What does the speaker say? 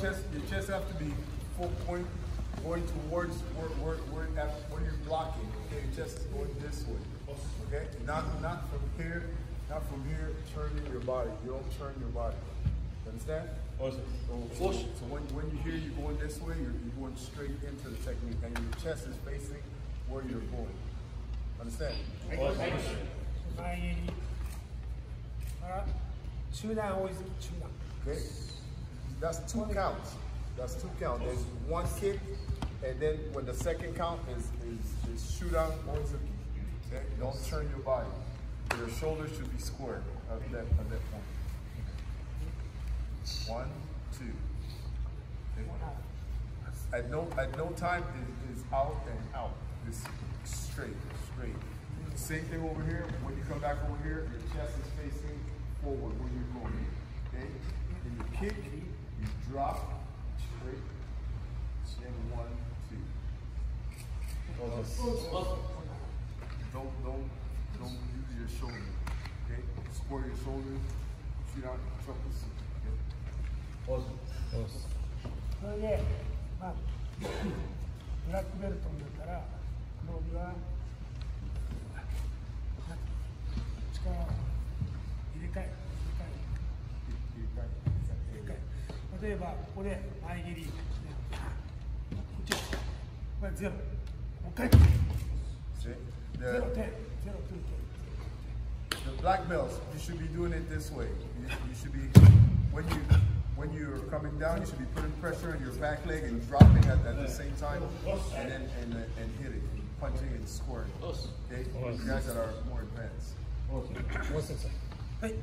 chest, your chest have to be full point, going towards where, where, where, at, where you're blocking. Okay, your chest is going this way. Okay, not not from here, not from here. Turning your body. You don't turn your body. You understand? So, so, so when, when you hear you going this way, you're, you're going straight into the technique, and your chest is facing where you're going. Understand? 前蹴りから中段追いつき中段 Okay? That's two counts. That's two counts. There's one kick, and then when the second count is is, is shoot out oizuki. Okay? Don't turn your body. Your shoulders should be square at that at that point. One, two. At no at no time is, is out and out. It's straight, straight. Same thing over here. When you come back over here, your chest is facing forward when you're going. Okay? And you kick, drop, straight. And one, two. Don't don't don't use your shoulder. Okay? Square your shoulders. Shoot out trumpets. Okay? それでまあブラックベルトになったら黒帯は 例えばここで前蹴りこっちこれゼロもう一回 See? ゼロ The, 点ゼロ点 the black belts, you should be doing it this way. You, you should be when you when you're coming down, you should be putting pressure on your back leg and dropping at, at the same time, and then and, and hitting, punching and scoring. Okay, you guys that are more advanced. はい